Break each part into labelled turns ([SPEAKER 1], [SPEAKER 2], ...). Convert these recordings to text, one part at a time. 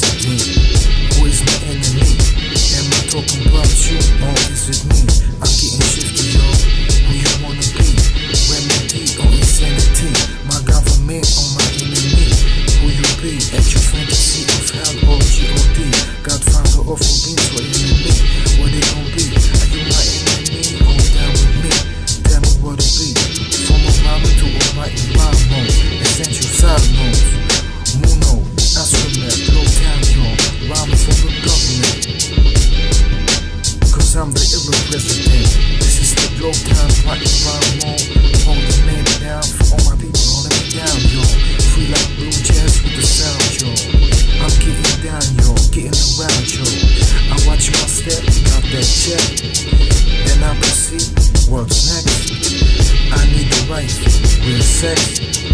[SPEAKER 1] The who is my enemy? Am I talking about you, or is it me?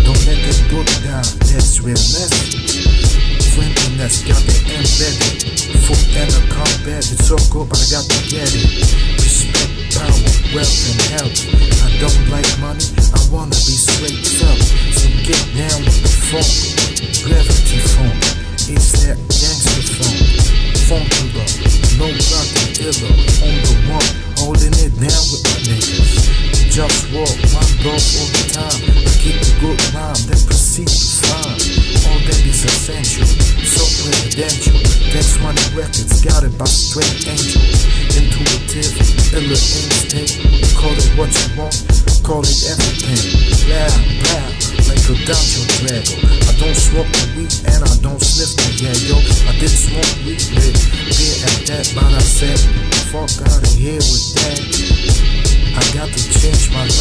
[SPEAKER 1] Don't let that book down, that's real mess. Friendliness got it embedded. Foot and a combat, it's so good, but I got to get it. Respect, power, wealth, and health. I don't like money, I wanna be straight up. So get down with the funk, Walk my dog all the time. I keep the good rhyme, then proceed to find. All that is essential, so presidential. That's why the records, got it by straight angel. Intuitive, illa instinct. Call it what you want, call it everything. Loud, loud, like a dungeon dragon. I don't smoke the weed and I don't sniff the yeah, yo. I did smoke weed with beer at that, but I said, fuck out of here with that.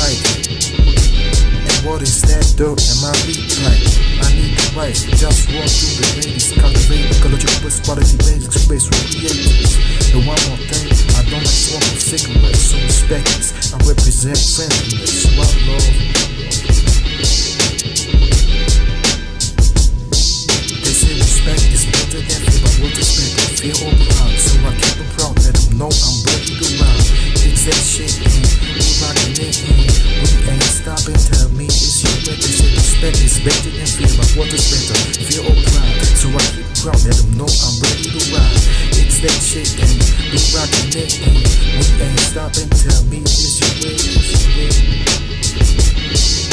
[SPEAKER 1] Life. And what is that dirt in my like? I need to rights, just walk through the ladies, cultivate ecological quality basic space creators. And one more thing, I don't like smoking cigarettes, so respect this. I represent friendliness, one love. They say respect is better than fear, but what is better, fear or that shit. We rockin' it. We ain't stopping. Tell me, is you ready? Is ready?